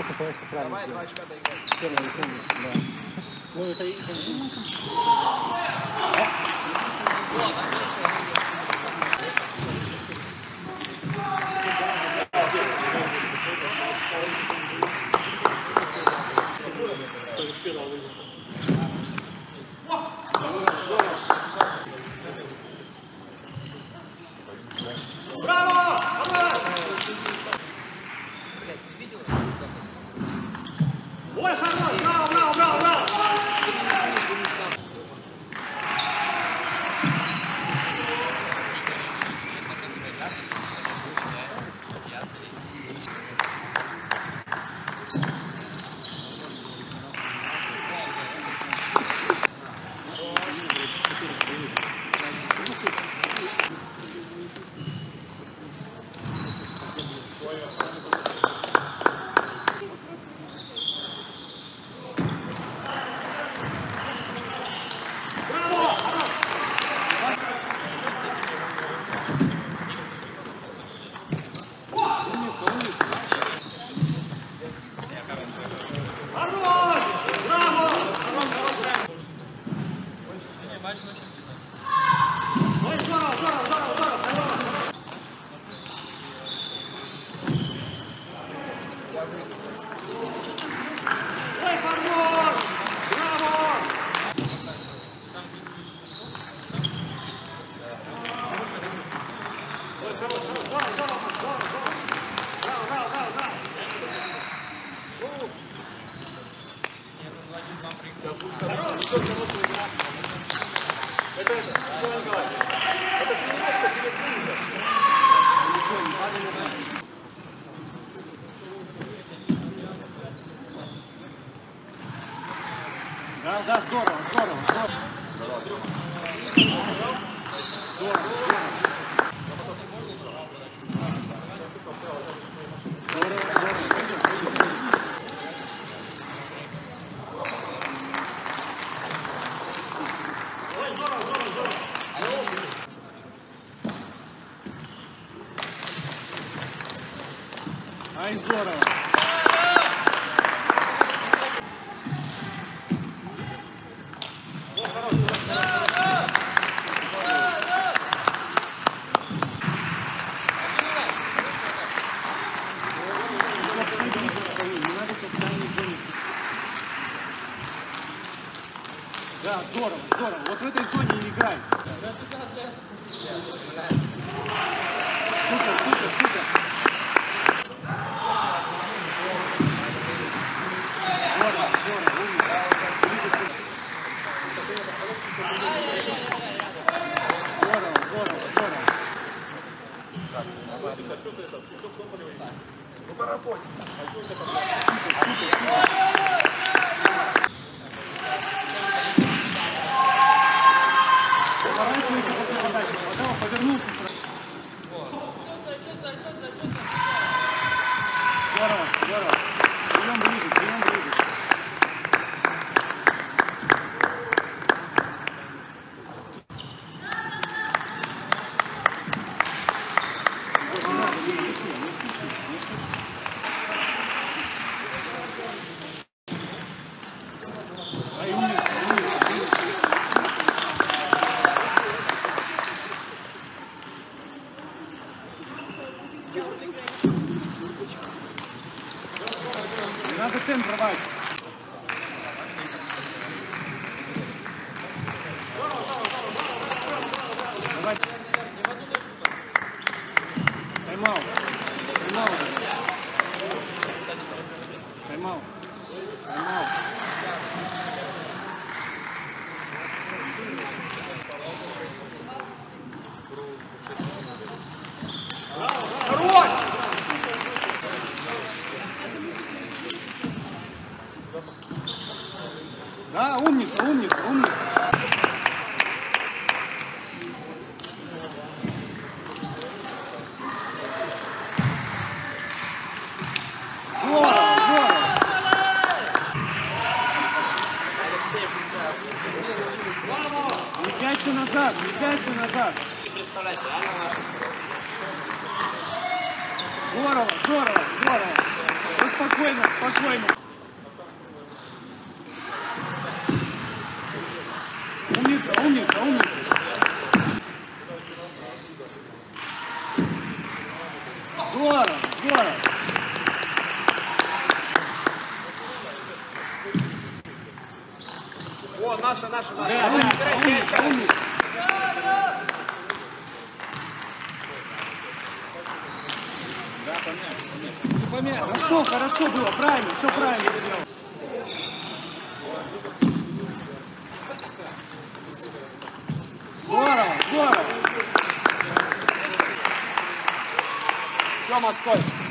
давай. Ну, только, конечно, правильно Давай, два сделал. очка доиграй. Первый, секунду, да. Ну, это и... Ой, хорош, браво, браво, браво, браво. Умница, умница. Хорош! Браво! Ой, здорово, здорово, здорово, здорово, здорово. Ой, хорош! Браво! Ой, хорош, хорош, здорово, здорово, здорово, здорово. Браво, браво, браво, браво. Это, это, Николай Николаевич, это тренировка перед тренингом. Да, да, здорово, здорово, здорово. Здорово, здорово. Здорово, здорово. Пойдем, пойдем. Ой, здорово, здорово, здорово. Ай, здорово. Да, здорово, здорово. Вот в этой зоне и играй. Супер, супер, супер. Здорово, здорово, умница. Ближе к- Здорово, здорово, здорово. Поворачивайся после подачи. Потом повернулся сразу. Здорово, здорово. Прием ближе, прием ближе. Вот, не надо, не спеши, не спеши, не спеши. Ай, умница, умница, умница. Не надо темп рвать. Давай. Тайм-аут. Тайм-аут. Тайм-аут. Тайм-аут. Да, умница, умница, умница. Здорово, здорово. Не пячься назад, не пячься назад. Здорово, здорово, здорово. Ну, спокойно, спокойно. Умница, умница, умница. Здорово, здорово. О, наша, наша, наша. Да, умница, умница, умница. Хорошо, хорошо было, правильно, все правильно сделал. Здорово, здорово. Тёма, отстой.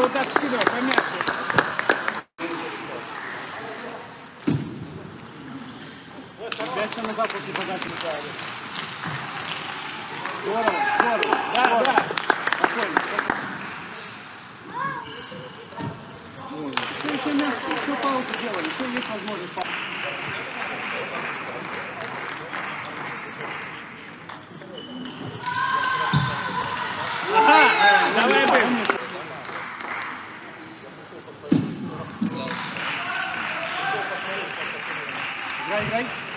Вот так скидывай, помягче. Пятся назад после подачи. Здорово, здорово. Да, да. Спокойно, спокойно. Еще, еще мягче, еще паузу делай, еще есть возможность паузы. Давай, быстро. Умница. Играй, играй.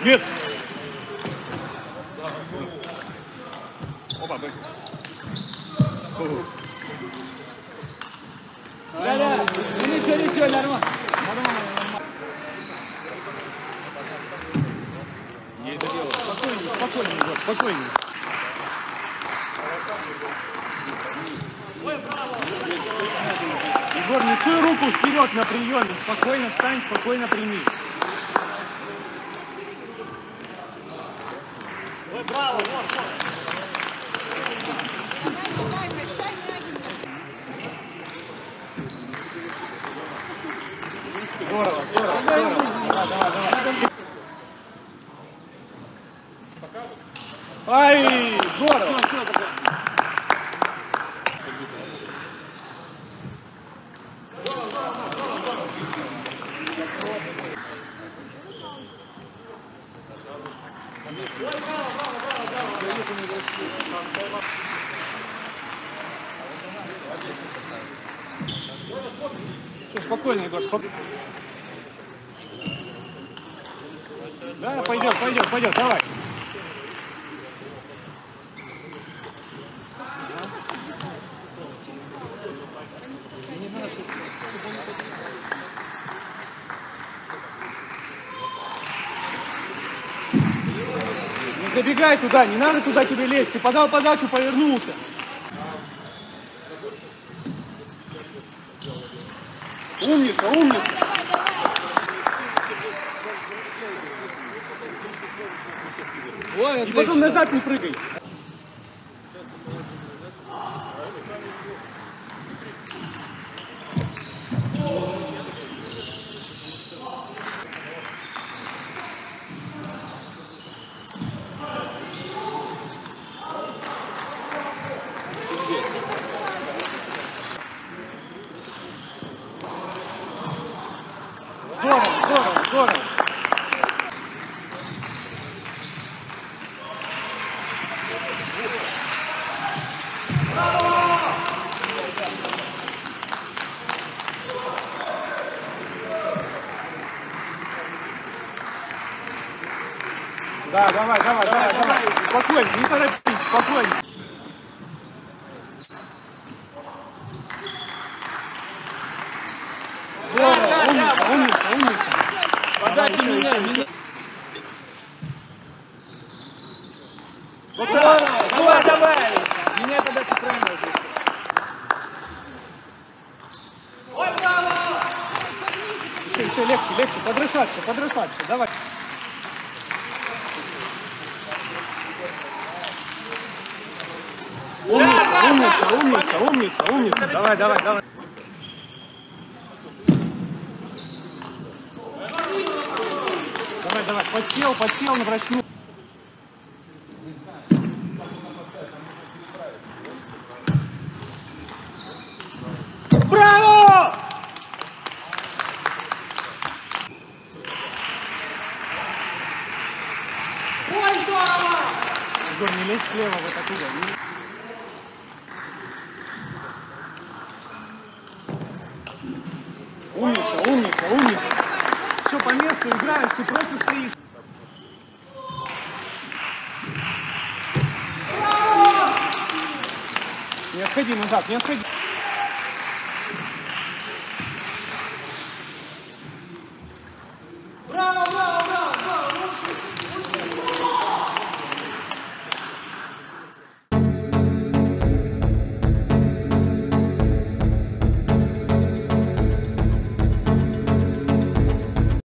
Нет. Опа, бэк. Да, да. Ну ничего, ничего, нормально. Я это делаю. Спокойнее, спокойнее, Егор, спокойнее. Егор, не суй руку вперед на приеме. Спокойно встань, спокойно прими. Здорово, здорово, здорово. Давай, давай, давай. Ай, здорово. Все, спокойно, Егор, спокойно. Да, пойдет, пойдет, пойдет, давай. Забегай туда, не надо туда тебе лезть. Ты подал подачу, повернулся. Умница, умница. И потом назад не прыгай. Здорово, здорово, здорово. Да, давай, давай, давай, давай. Спокойно, не торопись, спокойно. Здорово, умница, умница, умница. Подачи Давай, еще, меняй, еще, меняй. еще. Вот так. Давай, давай. Меняй подачу правильно. Еще, еще легче, легче, подрасслабься, давай. Умница, умница, умница, умница, умница. Давай, давай, давай. Давай, давай, подсел, подсел на врачную. Браво! Ой, здорово! Егор, не лезь слева вот оттуда. Умница, умница, умница. Все по месту играешь, ты просто стоишь. Не отходи назад, не отходи.